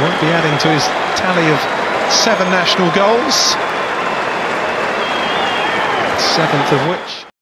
won't be adding to his tally of seven national goals. Seventh of which